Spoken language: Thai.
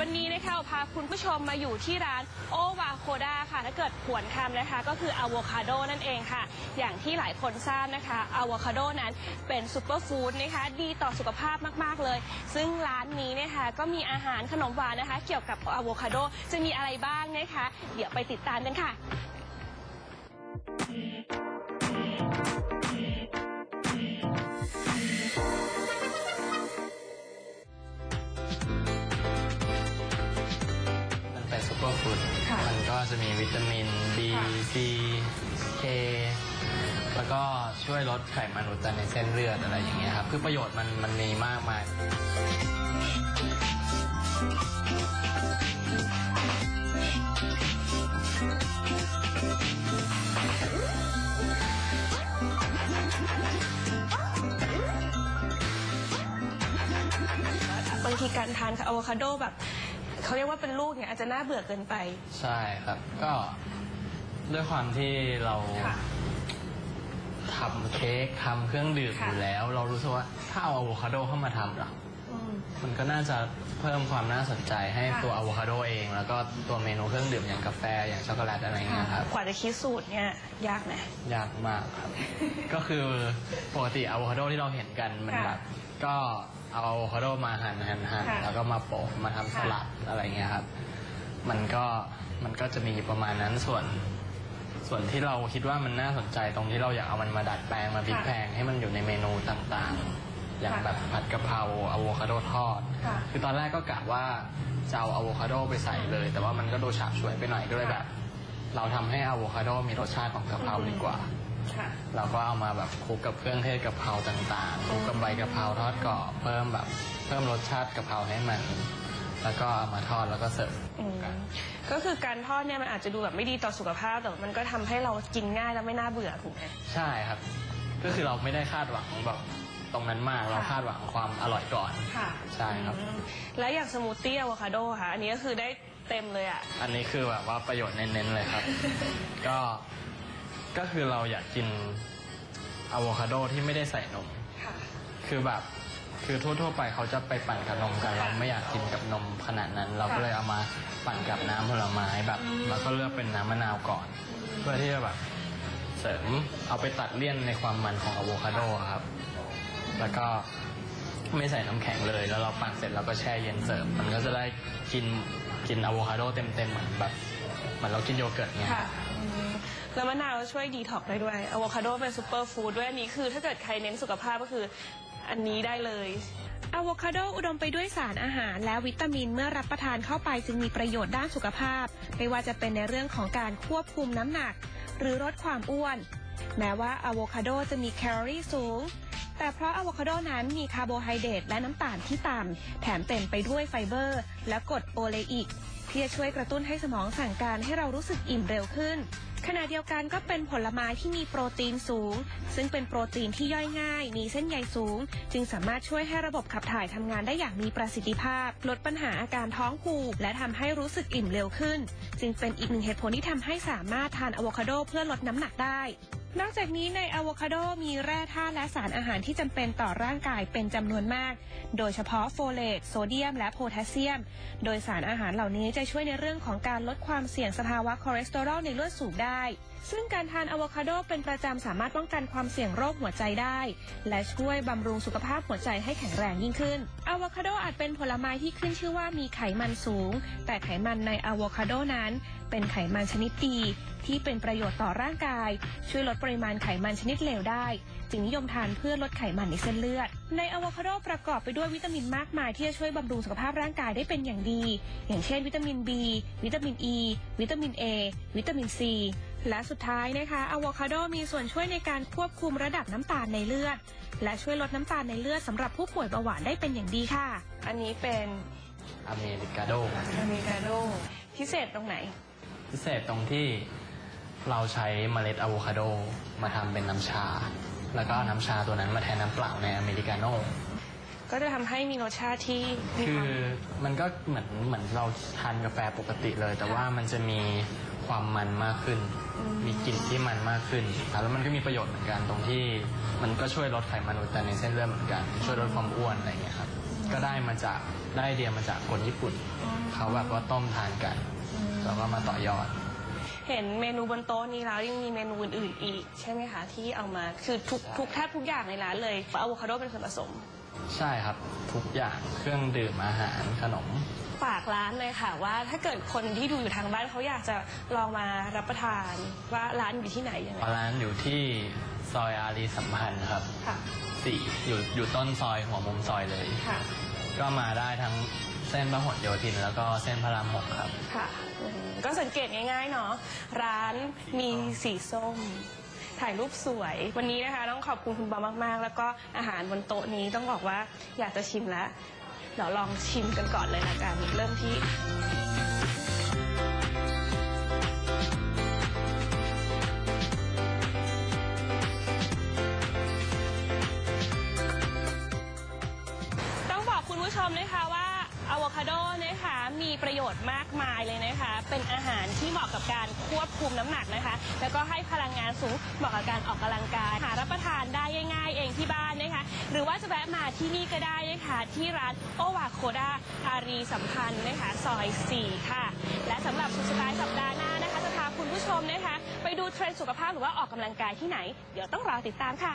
วันนี้นะคะพาคุณผู้ชมมาอยู่ที่ร้านโอวาโคดาค่ะ ถ้าเกิดผวนคำนะคะ ก็คืออะโวคาโดนั่นเองค่ะ อย่างที่หลายคนทราบนะคะอะโวคาโดนั้นเป็นซูเปอร์ฟู้ดนะคะ ดีต่อสุขภาพมากๆเลย ซึ่งร้านนี้นะคะก็มีอาหารขนมหวานนะคะ เกี่ยวกับอะโวคาโดจะมีอะไรบ้างนะคะ เดี๋ยวไปติดตามกันค่ะ ซูเปอร์ฟู้ดค่ะมันก็จะมีวิตามิน B ค่ะ C K แล้วก็ช่วยลดไขมันอุดตันในเส้นเลือดอะไรอย่างเงี้ยครับ คือประโยชน์มันมันมีมากมาย บางทีการทานอะโวคาโดแบบ เขาเรียกว่าเป็นลูกเนี่ยอาจจะน่าเบื่อเกินไป ใช่ครับ ก็ด้วยความที่เราค่ะทำเค้กทำเครื่องดื่มค่ะอยู่แล้ว เรารู้สึกว่าถ้าเอาอะโวคาโดเข้ามาทำล่ะอืม มันก็น่าจะเพิ่มความน่าสนใจให้ค่ะ ตัวอะโวคาโดเอง แล้วก็ตัวเมนูเครื่องดื่มอย่างกาแฟอย่างช็อกโกแลตอะไรอย่างเงี้ยครับกว่าจะคิดสูตรเนี่ยยากนะ ยากมากครับ ก็คือปกติอะโวคาโดที่เราเห็นกันมันค่ะแบบก็ เอาอะโวคาโดมาหั่นหั่นหั่นค่ะ แล้วก็มาโปะมาทำสลัดอะไรเงี้ยครับ มันก็มันก็จะมีประมาณนั้นส่วน ส่วนที่เราคิดว่ามันน่าสนใจตรงที่เราอยากเอามันมาดัดแปลงมาพลิกแพลงให้มันอยู่ในเมนูต่างๆ อย่างแบบผัดกะเพราอะโวคาโดทอด ค่ะ คือตอนแรกก็กะว่าจะเอาอะโวคาโดไปใส่เลย แต่ว่ามันก็ดูฉาบฉวยไปหน่อยก็เลยแบบ เราทำให้อะโวคาโดมีรสชาติของกะเพราดีกว่า ค่ะ เราก็เอามาแบบคลุกกับเครื่องเทศกะเพราต่างๆคลุกกับใบกะเพราทอดกรอบเพิ่มแบบเพิ่มรสชาติกะเพราให้มัน แล้วก็เอามาทอดแล้วก็เสิร์ฟอืมก็คือการทอดเนี่ยมันอาจจะดูแบบไม่ดีต่อสุขภาพแต่มันก็ทำให้เรากินง่ายแล้วไม่น่าเบื่อถูกไหม ใช่ครับ ก็คือเราไม่ได้คาดหวังแบบตรงนั้นมากเราค่ะ คาดหวังความอร่อยก่อน ค่ะใช่ครับ อืมแล้วอย่างสมูทตี้อะโวคาโดค่ะ อันนี้ก็คือได้เต็มเลยอะ อันนี้คือแบบว่าประโยชน์เน้นๆเลยครับ ก็ ก็คือเราอยากกินอะโวคาโดที่ไม่ได้ใส่นม ค่ะ คือแบบ คือทั่วๆไปเขาจะไปปั่นกับนมกันเราไม่อยากกินกับนมขนาดนั้น เราก็เลยเอามาปั่นกับน้ำผลไม้แบบอืม แล้วก็เลือกเป็นน้ำมะนาวก่อน เพื่อที่จะแบบเสริมเอาไปตัดเลี่ยนในความมันของอะโวคาโดอะครับ แล้วก็ไม่ใส่น้ำแข็งเลย แล้วเราปั่นเสร็จเราก็แช่เย็นเสร็จมันก็จะได้กินกินอะโวคาโดเต็มๆเหมือนแบบเหมือนเรากินโยเกิร์ตเนี่ย ค่ะอืม แล้วมะนาวช่วยดีท็อกได้ด้วยอะโวคาโดเป็นซูเปอร์ฟู้ดด้วยอันนี้คือ ถ้าเกิดใครเน้นสุขภาพก็คืออันนี้ได้เลยอะโวคาโดอุดมไปด้วยสารอาหาร และวิตามินเมื่อรับประทานเข้าไปจึงมีประโยชน์ด้านสุขภาพ ไม่ว่าจะเป็นในเรื่องของการควบคุมน้ำหนัก หรือลดความอ้วน แม้ว่าอะโวคาโดจะมีแคลอรี่สูง แต่เพราะอะโวคาโดนั้นมีคาร์โบไฮเดรตและน้ำตาลที่ต่ำแถมเต็มไปด้วยไฟเบอร์ และกรดโอเลอิก ที่จะช่วยกระตุ้นให้สมองสั่งการให้เรารู้สึกอิ่มเร็วขึ้น ขณะเดียวกันก็เป็นผลไม้ที่มีโปรตีนสูง ซึ่งเป็นโปรตีนที่ย่อยง่าย มีเส้นใยสูง จึงสามารถช่วยให้ระบบขับถ่ายทำงานได้อย่างมีประสิทธิภาพ ลดปัญหาอาการท้องผูกและทำให้รู้สึกอิ่มเร็วขึ้น จึงเป็นอีกหนึ่งเหตุผลที่ทำให้สามารถทานอะโวคาโดเพื่อลดน้ำหนักได้ นอกจากนี้ในอะโวคาโดมีแร่ธาตุและสารอาหารที่จำเป็นต่อร่างกายเป็นจำนวนมาก โดยเฉพาะโฟเลตโซเดียม และโพแทสเซียม โดยสารอาหารเหล่านี้จะช่วยในเรื่องของการลดความเสี่ยงสภาวะคอเลสเตอรอลในเลือดสูงได้ ซึ่งการทานอะโวคาโดเป็นประจำสามารถป้องกันความเสี่ยงโรคหัวใจได้ และช่วยบำรุงสุขภาพหัวใจให้แข็งแรงยิ่งขึ้นอะโวคาโดอาจเป็นผลไม้ที่ขึ้นชื่อว่ามีไขมันสูง แต่ไขมันในอะโวคาโดนั้น เป็นไขมันชนิดดี ที่เป็นประโยชน์ต่อร่างกาย ช่วยลดปริมาณไขมันชนิดเลวได้ จึงนิยมทานเพื่อลดไขมันในเส้นเลือด ในอะโวคาโดประกอบไปด้วยวิตามินมากมายที่จะช่วยบำรุงสุขภาพร่างกายได้เป็นอย่างดี อย่างเช่น วิตามิน B วิตามิน E วิตามิน A วิตามิน C และสุดท้ายนะคะอะโวคาโดมีส่วนช่วยในการควบคุมระดับน้ำตาลในเลือด และช่วยลดน้ำตาลในเลือดสำหรับผู้ป่วยเบาหวานได้เป็นอย่างดีค่ะ อันนี้เป็นอเมริกาโดอเมริกาโดพิเศษตรงไหน พิเศษตรงที่ เราใช้เมล็ดอะโวคาโดมาทำเป็นน้ำชา แล้วก็เอาน้ำชาตัวนั้นมาแทนน้ำเปล่าในอเมริกาโน่กก็จะทำให้มีรสชาติที่มีคืคอวามมันก็เหมือนเหมือนเราทานกาแฟปกติเลย แต่ว่ามันจะมีความมันมากขึ้นมีกลิ่นที่มันมากขึ้นครับแล้วมันก็มีประโยชน์เหมือนกันตรงที่ มันก็ช่วยลดไขมันอุดตันในเส้นเลือดเหมือนกัน ช่วยลดความอ้วนอะไรอย่างเงี้ยครับก็ได้มาจากได้ไอเดียมาจากคนญี่ปุ่น เขาแบบว่าต้มทานกันแล้วก็มาต่อยอด เห็นเมนูบนโต๊ะนี้แล้วยังมีเมนูอื่นๆอีก ใช่ไหมคะที่เอามาคือทุกทุกแทบทุกอย่างในร้านเลยอะโวคาโดเป็นส่วนผสม ใช่ครับทุกอย่างเครื่องดื่มอาหารขนม ฝากร้านเลยค่ะว่าถ้าเกิดคนที่ดูอยู่ทางบ้านเขาอยากจะลองมารับประทานว่าร้านอยู่ที่ไหนยังไงร้านอยู่ที่ซอยอารีสัมพันธ์ครับค่ะสี่อยู่อยู่ต้นซอยหัวมุมซอยเลยค่ะ ก็มาได้ทั้งเส้นพหลโยธิน แล้วก็เส้นพระรามหกครับ ค่ะอืมก็สังเกตง่ายๆเนาะร้านมีสีส้ม ถ่ายรูปสวย วันนี้นะคะ ต้องขอบคุณคุณบอมมากๆ แล้วก็อาหารบนโต๊ะนี้ต้องบอกว่าอยากจะชิมแล้วเดี๋ยวลองชิมกันก่อนเลยละกันเริ่มที่ มนะคะว่าอะโวคาโดนะคะมีประโยชน์มากมายเลยนะคะ เป็นอาหารที่เหมาะกับการควบคุมน้ำหนักนะคะ แล้วก็ให้พลังงานสูงเหมาะกับการออกกำลังกายหารับประทานได้ง่าย ๆ เองที่บ้านนะคะ หรือว่าจะแวะมาที่นี่ก็ได้นะคะ ที่ร้านโอวาโคดาอารีสัมพันธ์นะคะซอย 4 ค่ะ และสำหรับสุดสัปดาห์หน้านะคะ จะพาคุณผู้ชมนะคะ ไปดูเทรนด์สุขภาพหรือว่าออกกำลังกายที่ไหน เดี๋ยวต้องรอติดตามค่ะ